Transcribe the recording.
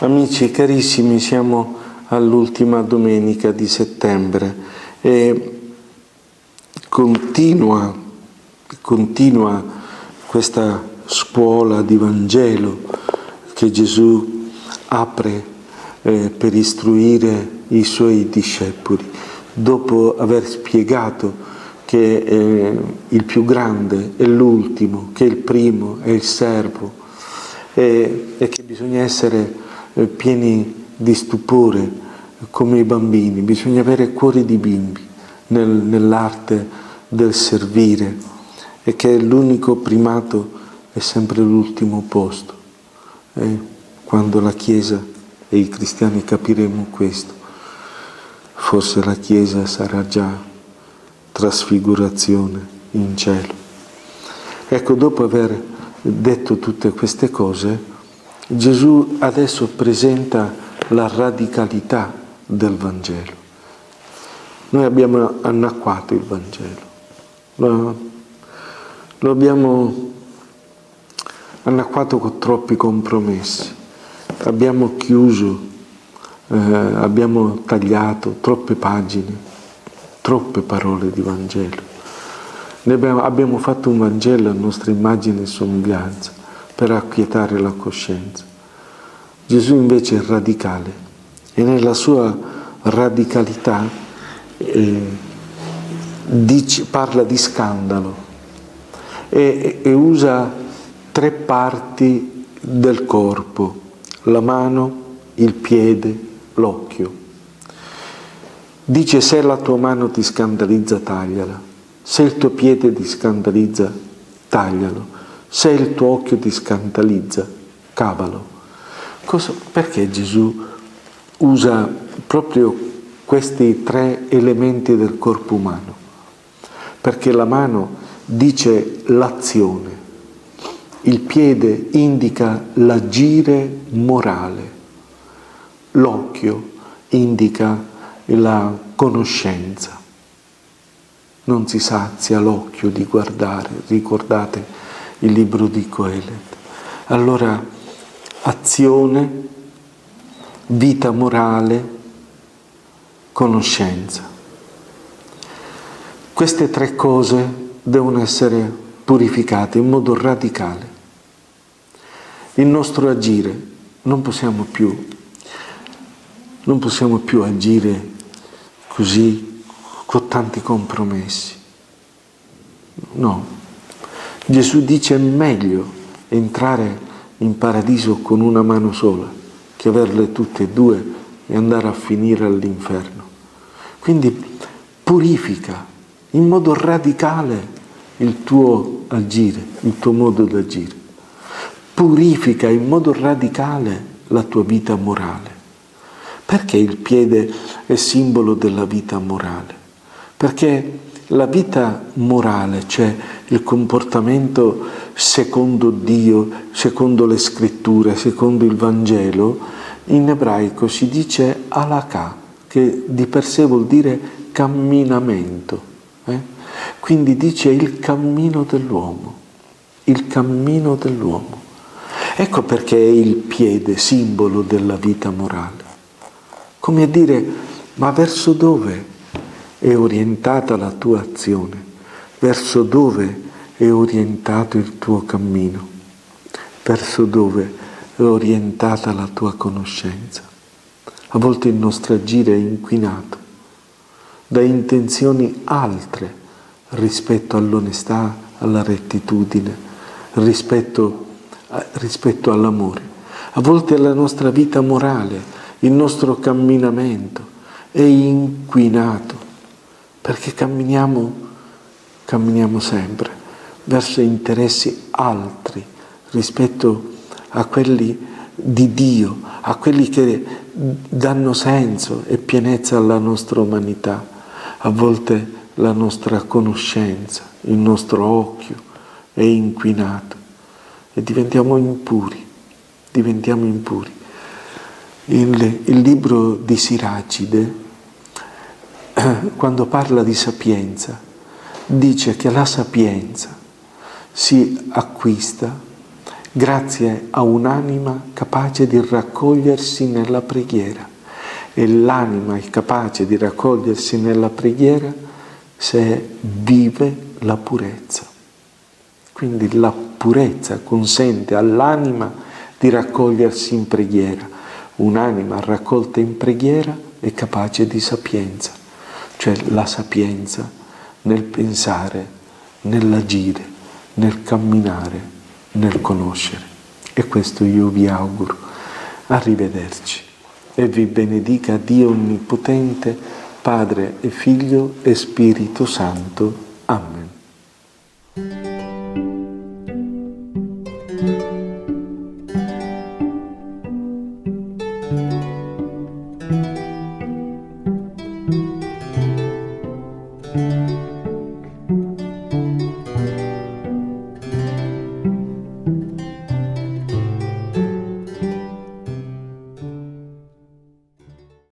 Amici carissimi, siamo all'ultima domenica di settembre e continua, continua questa scuola di Vangelo che Gesù apre eh, per istruire i suoi discepoli, dopo aver spiegato che eh, il più grande è l'ultimo, che il primo è il servo e, e che bisogna essere eh, pieni di stupore come i bambini, bisogna avere cuori di bimbi nel, nell'arte del servire e che l'unico primato è sempre l'ultimo posto. E quando la Chiesa e i cristiani capiremo questo, forse la Chiesa sarà già trasfigurazione in cielo. Ecco, dopo aver detto tutte queste cose, Gesù adesso presenta la radicalità del Vangelo. Noi abbiamo annacquato il Vangelo, lo, lo abbiamo annacquato con troppi compromessi, abbiamo chiuso, eh, abbiamo tagliato troppe pagine, troppe parole di Vangelo. Abbiamo, abbiamo fatto un Vangelo a nostra immagine e somiglianza per acquietare la coscienza. Gesù invece è radicale e nella sua radicalità eh, dice, parla di scandalo e, e usa tre parti del corpo, la mano, il piede, l'occhio. Dice se la tua mano ti scandalizza, tagliala, se il tuo piede ti scandalizza, taglialo se il tuo occhio ti scandalizza, cavalo. Cosa, perché Gesù usa proprio questi tre elementi del corpo umano? Perché la mano dice l'azione, il piede indica l'agire morale, l'occhio indica la conoscenza. Non si sazia l'occhio di guardare, ricordate il libro di Coelet. Allora, azione, vita morale, conoscenza. Queste tre cose devono essere purificate in modo radicale. Il nostro agire non possiamo più, non possiamo più agire così con tanti compromessi. No, Gesù dice è meglio entrare in paradiso con una mano sola che averle tutte e due e andare a finire all'inferno. Quindi purifica in modo radicale il tuo agire, il tuo modo di agire. Purifica in modo radicale la tua vita morale. Perché il piede è simbolo della vita morale? Perché la vita morale, cioè il comportamento secondo Dio, secondo le scritture, secondo il Vangelo, in ebraico si dice alaka, che di per sé vuol dire camminamento. Eh? Quindi dice il cammino dell'uomo, il cammino dell'uomo. Ecco perché è il piede simbolo della vita morale. Come a dire, ma verso dove è orientata la tua azione, verso dove è orientato il tuo cammino, verso dove è orientata la tua conoscenza. A volte il nostro agire è inquinato da intenzioni altre rispetto all'onestà, alla rettitudine, rispetto, rispetto all'amore. A volte la nostra vita morale, il nostro camminamento è inquinato perché camminiamo, camminiamo sempre verso interessi altri rispetto a quelli di Dio, a quelli che danno senso e pienezza alla nostra umanità, a volte la nostra conoscenza, il nostro occhio è inquinato e diventiamo impuri, diventiamo impuri. Il, il libro di Siracide, quando parla di sapienza, dice che la sapienza si acquista grazie a un'anima capace di raccogliersi nella preghiera. E l'anima è capace di raccogliersi nella preghiera se vive la purezza. Quindi la purezza consente all'anima di raccogliersi in preghiera. Un'anima raccolta in preghiera è capace di sapienza, cioè la sapienza nel pensare, nell'agire, nel camminare, nel conoscere. E questo io vi auguro. Arrivederci. E vi benedica Dio Onnipotente, Padre e Figlio e Spirito Santo. Amen.